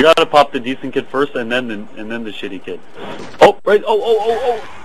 You gotta pop the decent kid first, and then the, and then the shitty kid. Oh, right. Oh, oh, oh, oh.